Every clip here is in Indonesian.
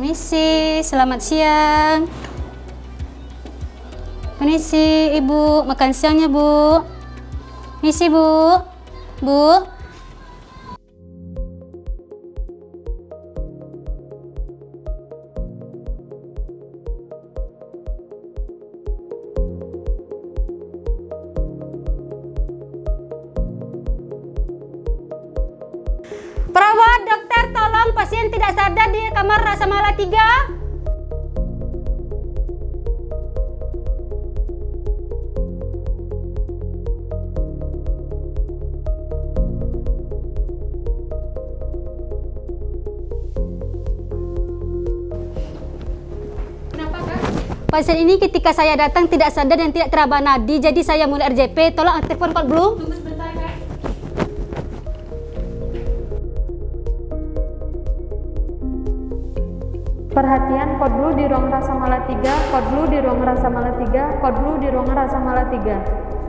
Permisi, selamat siang. Permisi, Ibu. Makan siangnya, Bu. Permisi, Bu. Bu. Tolong pasien tidak sadar di kamar Rasa Mala 3. Pasien ini ketika saya datang tidak sadar dan tidak teraba nadi, jadi saya mulai RJP. Tolong telepon Pak Blue. Tunggu Perhatian, kod blue di ruang rasa mala 3, kod blue di ruang rasa mala 3, kod blue di ruang rasa mala 3.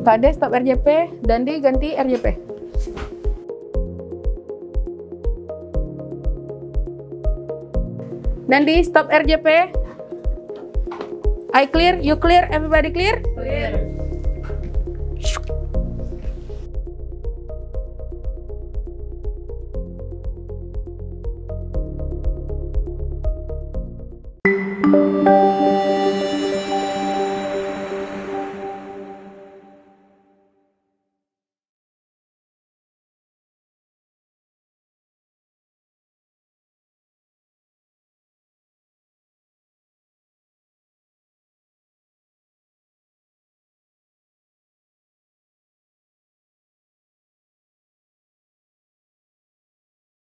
Pak stop RJP, Dandi ganti RJP. Dandi stop RJP. I clear, you clear, everybody clear? Clear.